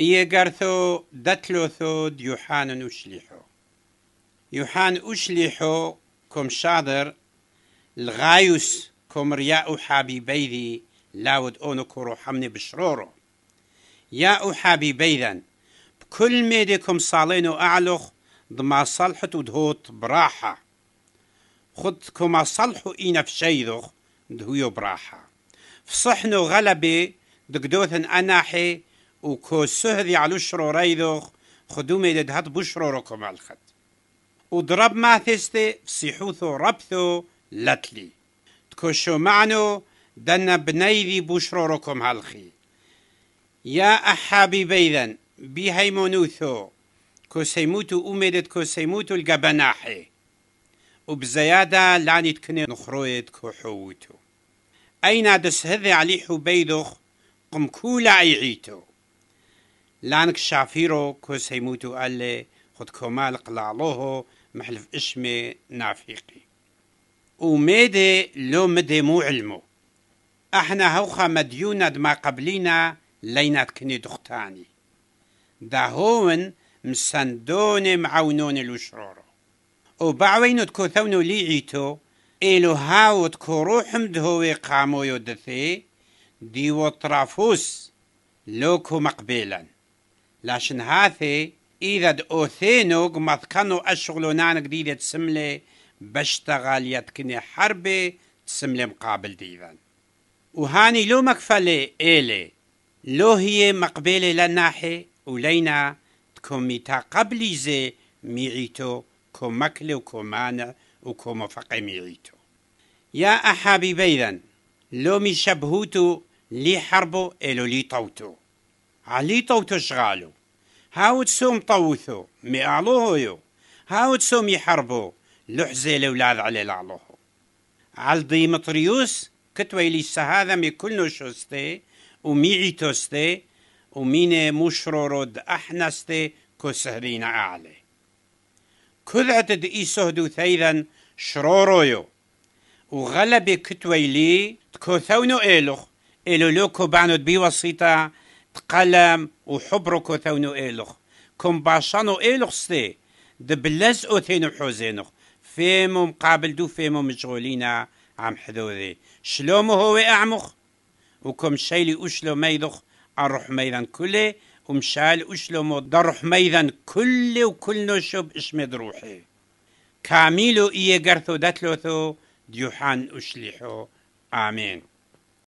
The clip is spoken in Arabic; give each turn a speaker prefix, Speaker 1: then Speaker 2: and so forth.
Speaker 1: إيجارثو دتلوثو ديوحان أشليحو يوحان أشليحو كم شادر الغايوس كم رياء حبيبيذي لاود أونو كورو حمني بشرورو. يا حبيبيذا بكل ميديكم صالينو أعلخ ضما صلحت ودهوت براحة. خدكم صلحو إينا في شيدوخ دهويو براحة. فصحنو غلبي دقدوثن أناحي وكو سهذي على شروريدوخ خدومي دهات بشروركم الخد وضرب ما ثستي فصيحوثو ربثو لتلي. تكوشو معنو دنا بنيذي بشروركم هالخي يا أحابي بيذن بيهيمونوثو كو سيموتو أمدت كو سيموتو القبناحي. وبزيادة لاني تكني نخرويت كو حوتو أين دس هذي علي حبيدوخ قم كولا عيعيتو لانك شافيرو كو سيموتو قال خد كمال قلعلوه محلف اسمي نافيقي. وميدي لو مدي مو علمو. أحنا هوخا مديونة ما قبلينا لينات كني دختاني. دا هون مسندون معونون الوشرورو وبعوينو تكوثونو ليعيتو. إلو هاو تكو روحم دهوي قامو يودثي ديو طرافوس لوكو مقبلا لاشن هاثي إذا كانو أشغلو نانك ديدة تسملي بشتغل يتكني حربي تسملي مقابل ديذان وهاني لو مكفلي إيلي لو هي مقبلة لناحي ولينا تكوميتا قبلي زي ميعيتو كو مكلي وكو مانع وكو مفقي ميعيتو. يا أحابي بيذا لو مي شبهوتو لي حربو إلو لي طوتو. علي طوتو شغالو هاو تسوم طوثو أعلوه يو هاو تسوم يحربو لحزي لولاد علي لعلوه عالضي مطريوس كتوي لي هذا مي كل نوشوستي وميعي توستي ومين مشرورد أحنستي كسهرين أعلي كذعت دي سهدو ثيذا شرورويو وغلب كتوي لي تكوثونو إيلوخ إلو لوكو بعنود بي وسيطة تقلم وحبرو كوثونو إيلوخ كم باشانو إيلوخ ستي دبلز أوثينو حوزينوخ فيمو مقابل دو فيمو مشغولين عم حذوذي شلومو هو أعمخ. وكم شيلي أشلو ميدوخ أروح ميدان كله ومشال أشلو درح ميدان كله وكل نشب اسم روحي كاميلو إيه قرثو دتلوثو ديوحان أشليحو آمين